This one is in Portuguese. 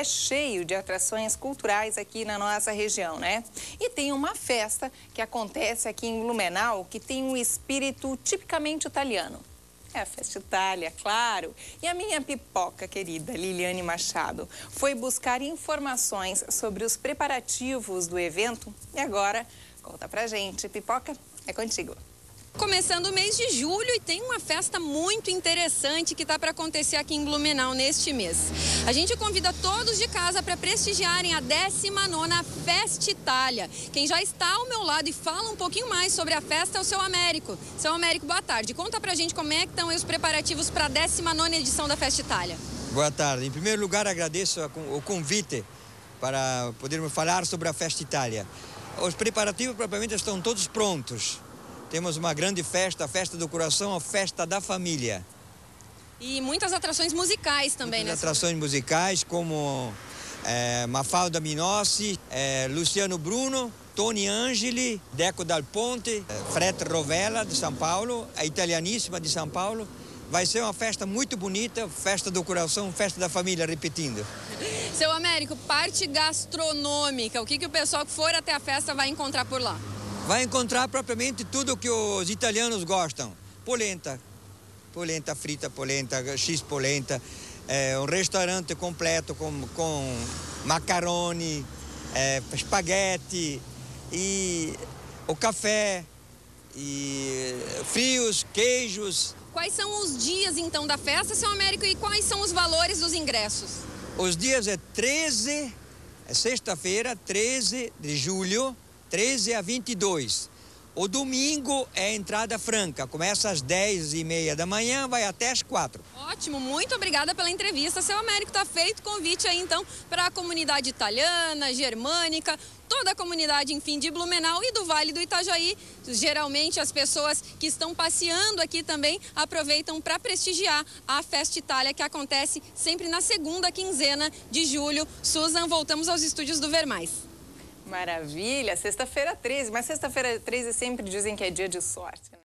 é cheio de atrações culturais aqui na nossa região, né? E tem uma festa que acontece aqui em Blumenau que tem um espírito tipicamente italiano. É a Festa Itália, claro. E a minha pipoca querida, Liliane Machado, foi buscar informações sobre os preparativos do evento e agora conta pra gente. Pipoca, é contigo. Começando o mês de julho e tem uma festa muito interessante que está para acontecer aqui em Blumenau neste mês. A gente convida todos de casa para prestigiarem a 19ª Festa Itália. Quem já está ao meu lado e fala um pouquinho mais sobre a festa é o seu Américo. Seu Américo, boa tarde. Conta pra gente como é que estão os preparativos para a 19ª edição da Festa Itália. Boa tarde. Em primeiro lugar, agradeço o convite para podermos falar sobre a Festa Itália. Os preparativos propriamente estão todos prontos. Temos uma grande festa, a festa do coração, a festa da família. E muitas atrações musicais também, muitas né? atrações musicais como é, Mafalda Minossi, é, Luciano Bruno, Tony Angeli, Deco Dal Ponte, é, Fred Rovella de São Paulo, a Italianíssima de São Paulo. Vai ser uma festa muito bonita, festa do coração, festa da família, repetindo. Seu Américo, parte gastronômica, o que, que o pessoal que for até a festa vai encontrar por lá? Vai encontrar propriamente tudo que os italianos gostam. Polenta, polenta frita, polenta, x-polenta, é, um restaurante completo com, com macarone, é, espaguete e o café e frios, queijos. Quais são os dias então da festa, seu Américo, e quais são os valores dos ingressos? Os dias é 13, é sexta-feira, 13 de julho, 13 a 22. O domingo é entrada franca, começa às 10 e meia da manhã, vai até às 4. Ótimo, muito obrigada pela entrevista. Seu Américo, está feito convite aí então para a comunidade italiana, germânica, toda a comunidade, enfim, de Blumenau e do Vale do Itajaí. Geralmente as pessoas que estão passeando aqui também aproveitam para prestigiar a Festa Itália, que acontece sempre na segunda quinzena de julho. Susan, voltamos aos estúdios do Vermais. Maravilha, sexta-feira 13, mas sexta-feira 13 sempre dizem que é dia de sorte. Né?